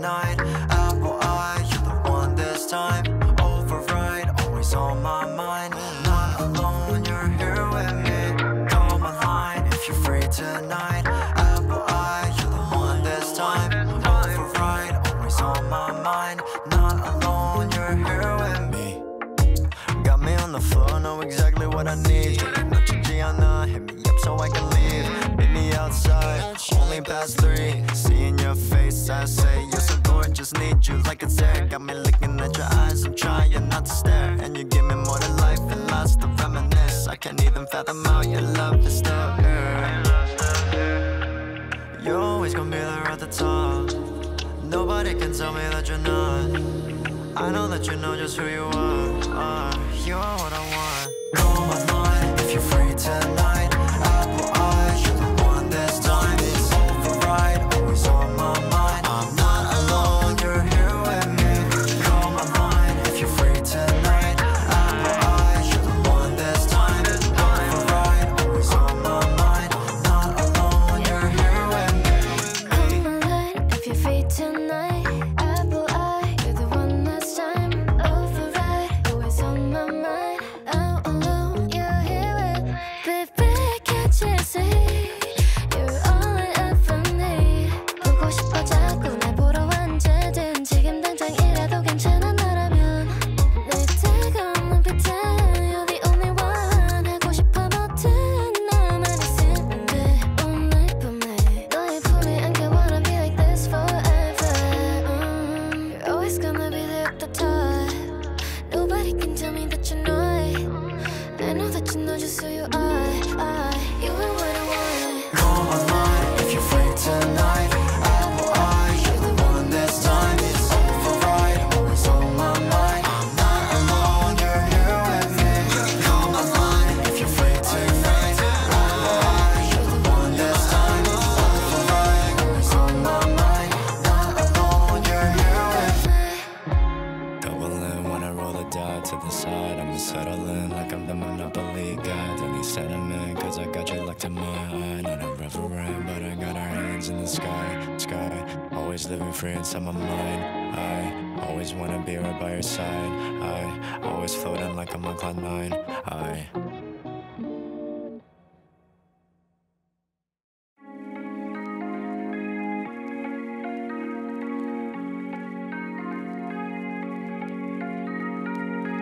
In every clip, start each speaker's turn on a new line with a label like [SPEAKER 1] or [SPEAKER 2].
[SPEAKER 1] night. Apple eye, you're the one this time. Override, always on my mind. Not alone, you're here with me. Call my line if you're free tonight. Apple eye, you're the one this time. Override, always on my mind. Not alone, you're here with me. Got me on the floor, know exactly what I need. Noche Gianna, hit me up so I can leave. Meet me outside, only past three. Seeing your face, I say you just need you like it's there Got me looking at your eyes, I'm trying not to stare. And you give me more than life and lots to reminisce. I can't even fathom how your love is still here You're always gonna be there at the top. Nobody can tell me that you're not. I know that you know just who you are. Uh, You're
[SPEAKER 2] what I want,
[SPEAKER 1] blow my mind If you're free tonight.
[SPEAKER 3] by your side. I always floating like I'm on cloud nine. I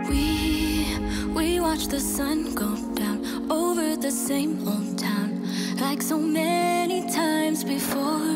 [SPEAKER 2] We, we watch the sun go down over the same old town like so many times before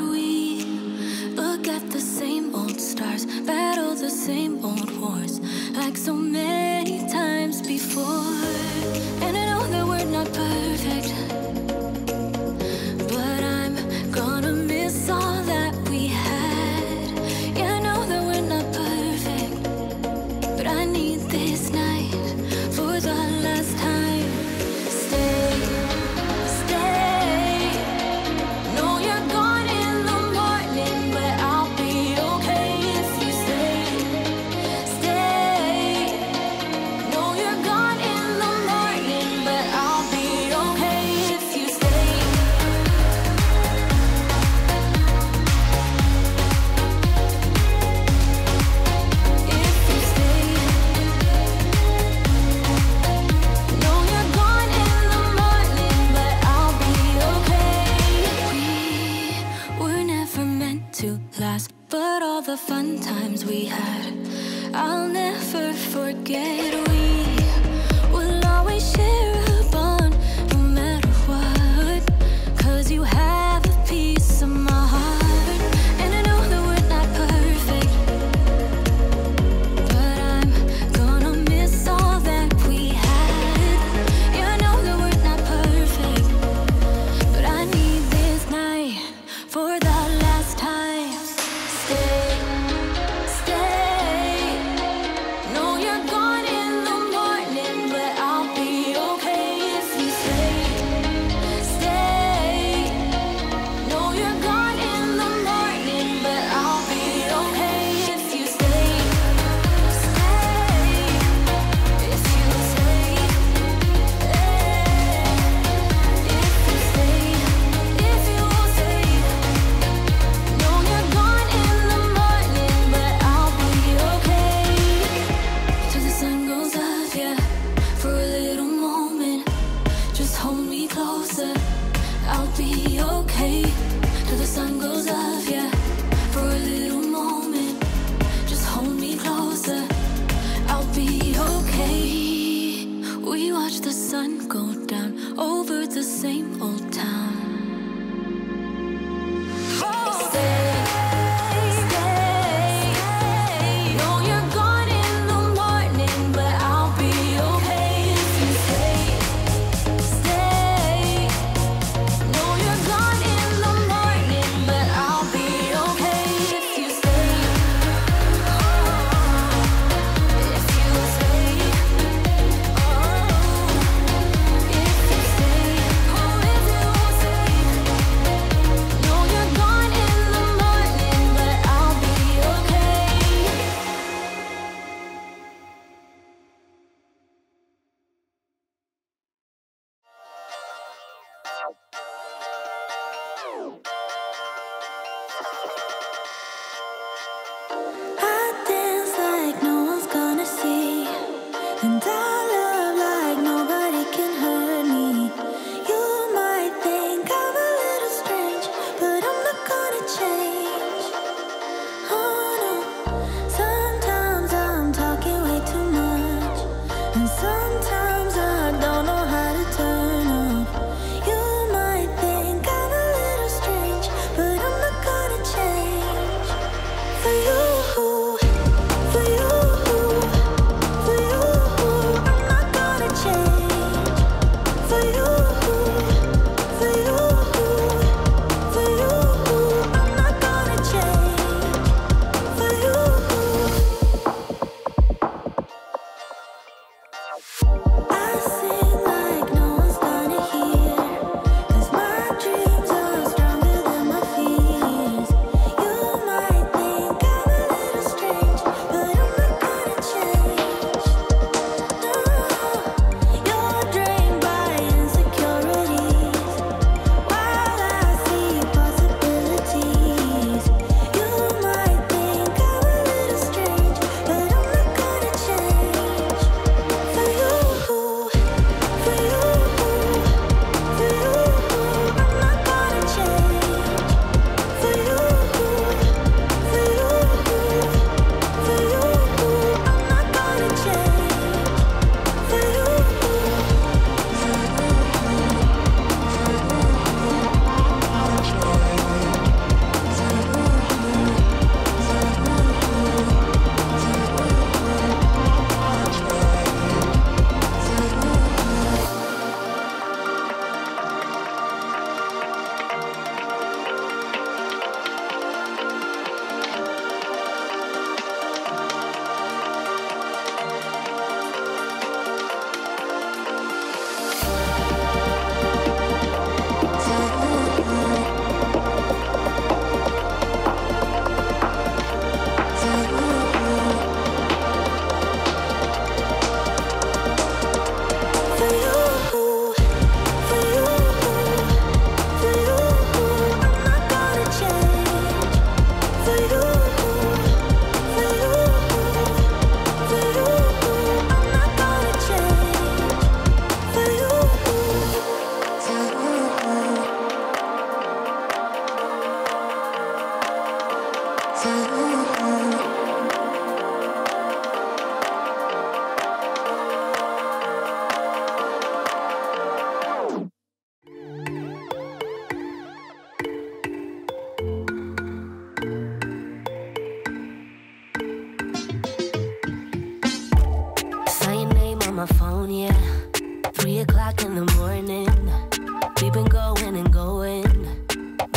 [SPEAKER 2] time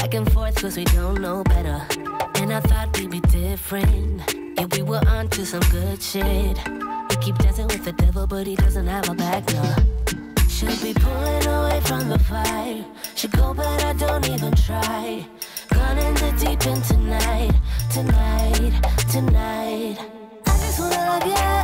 [SPEAKER 4] Back and forth cause we don't know better. And I thought we'd be different. Yeah, we were onto some good shit. We keep dancing with the devil, but he doesn't have a back, no. Should be pulling away from the fire. Should go, but I don't even try. Gone in the deep end tonight, tonight, tonight. I just wanna love you.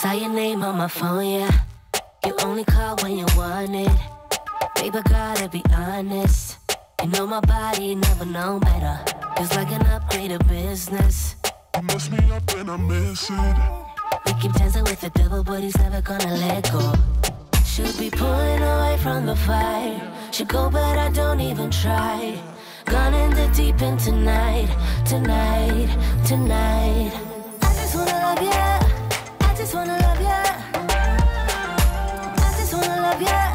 [SPEAKER 4] Saw your name on my phone, yeah. You only call when you want it. Baby, gotta be honest. You know my body never known better. It's like an upgraded business.
[SPEAKER 5] You mess me up and I miss it.
[SPEAKER 4] We keep dancing with the devil, but he's never gonna let go. Should be pulling away from the fire. Should go, but I don't even try. Gone in the deep end tonight, tonight, tonight. Ya.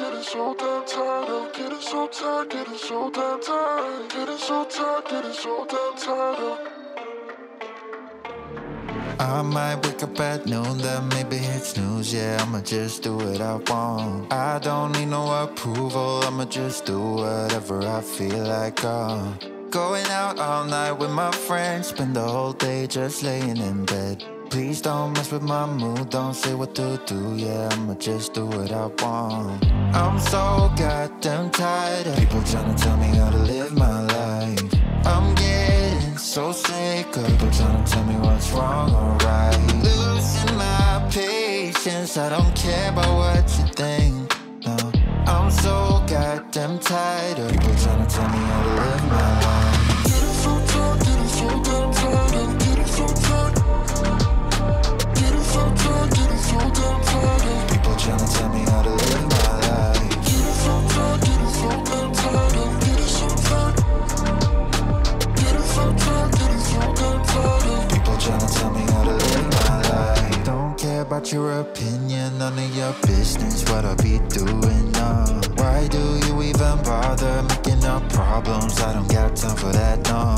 [SPEAKER 5] Getting so damn tired of Getting so tired, getting so damn tired Getting so tired, getting so damn tired of
[SPEAKER 6] I might wake up at noon, then maybe hit snooze. Yeah, I'ma just do what I want. I don't need no approval, I'ma just do whatever I feel like. Uh, going out all night with my friends, spend the whole day just laying in bed. Please don't mess with my mood, don't say what to do. Yeah, I'ma just do what I want. I'm so goddamn tired of people trying to tell me how to live my life. I'm getting so sick of people trying to tell me what's wrong or right. Losing my patience, I don't care about what you think. No, I'm so goddamn tired of people about your opinion, none of your business. What I be doing now? Why do you even bother making up problems? I don't got time for that, no.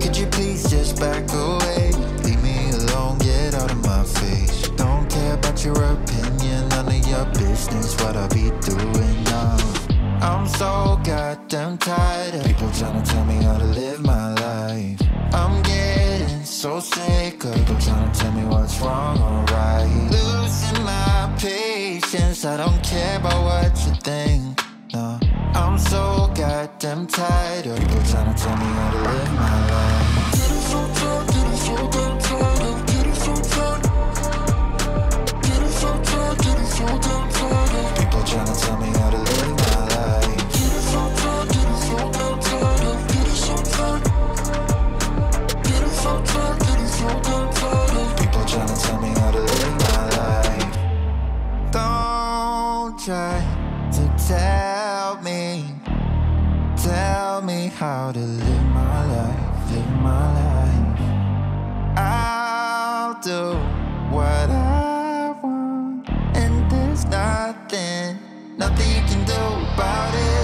[SPEAKER 6] Could you please just back away? Leave me alone, get out of my face. Don't care about your opinion, business. What I be doing now? I'm so goddamn tired of people trying to tell me how to live my life. I'm getting so sick of people trying to tell me what's wrong or right. Losing my patience, I don't care about what you think. No, I'm so goddamn tired of people trying to tell me how to live my life. Nothing, you can do about it.